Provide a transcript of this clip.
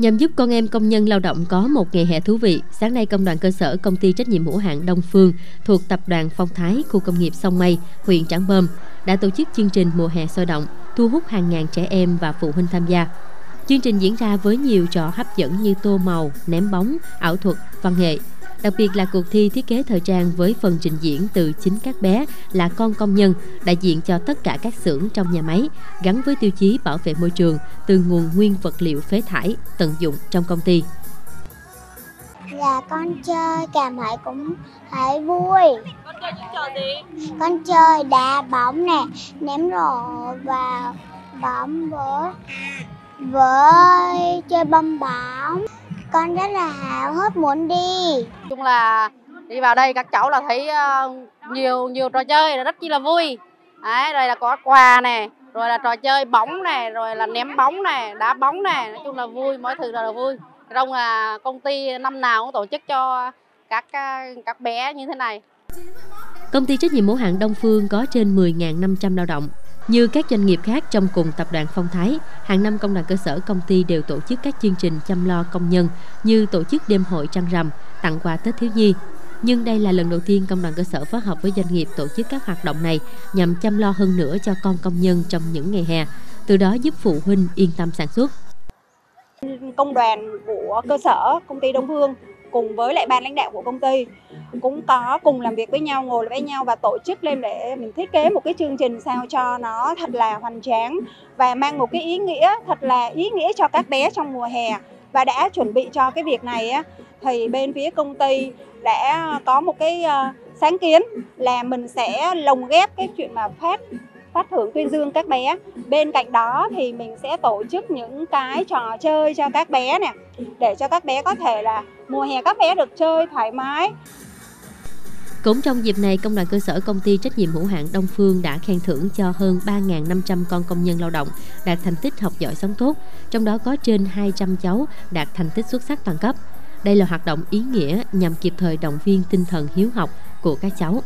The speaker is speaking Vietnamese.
Nhằm giúp con em công nhân lao động có một ngày hè thú vị, sáng nay công đoàn cơ sở công ty trách nhiệm hữu hạn Đông Phương thuộc tập đoàn Phong Thái, khu công nghiệp Sông Mây, huyện Trảng bơm đã tổ chức chương trình mùa hè sôi động, thu hút hàng ngàn trẻ em và phụ huynh tham gia. Chương trình diễn ra với nhiều trò hấp dẫn như tô màu, ném bóng, ảo thuật, văn nghệ, Đặc biệt là cuộc thi thiết kế thời trang với phần trình diễn từ chính các bé là con công nhân, đại diện cho tất cả các xưởng trong nhà máy, gắn với tiêu chí bảo vệ môi trường từ nguồn nguyên vật liệu phế thải tận dụng trong công ty. Là con chơi cảm thấy cũng thấy vui. Con chơi những trò gì? Con chơi đá bóng nè, ném rổ và bóng với với chơi bong bóng con rất là háo hức muốn đi. Chung là đi vào đây các cháu là thấy uh, nhiều nhiều trò chơi là rất chi là vui. Đấy đây là có quà này rồi là trò chơi bóng này rồi là ném bóng này đá bóng này nói chung là vui mỗi thứ là vui. Trong là công ty năm nào cũng tổ chức cho các các bé như thế này. Công ty trách nhiệm hữu hạn Đông Phương có trên 10.500 lao động, như các doanh nghiệp khác trong cùng tập đoàn Phong Thái, hàng năm công đoàn cơ sở công ty đều tổ chức các chương trình chăm lo công nhân như tổ chức đêm hội trăng rằm, tặng quà Tết thiếu nhi. Nhưng đây là lần đầu tiên công đoàn cơ sở phối hợp với doanh nghiệp tổ chức các hoạt động này nhằm chăm lo hơn nữa cho con công nhân trong những ngày hè, từ đó giúp phụ huynh yên tâm sản xuất. Công đoàn của cơ sở công ty Đông Phương cùng với lại ban lãnh đạo của công ty cũng có cùng làm việc với nhau, ngồi với nhau và tổ chức lên để mình thiết kế một cái chương trình sao cho nó thật là hoành tráng và mang một cái ý nghĩa, thật là ý nghĩa cho các bé trong mùa hè. Và đã chuẩn bị cho cái việc này thì bên phía công ty đã có một cái ờ, sáng kiến là mình sẽ lồng ghép cái chuyện mà phát phát thưởng tuyên dương các bé. Bên cạnh đó thì mình sẽ tổ chức những cái trò chơi cho các bé nè, để cho các bé có thể là mùa hè các bé được chơi thoải mái cũng trong dịp này, Công đoàn cơ sở công ty trách nhiệm hữu hạn Đông Phương đã khen thưởng cho hơn 3.500 con công nhân lao động đạt thành tích học giỏi sống tốt, trong đó có trên 200 cháu đạt thành tích xuất sắc toàn cấp. Đây là hoạt động ý nghĩa nhằm kịp thời động viên tinh thần hiếu học của các cháu.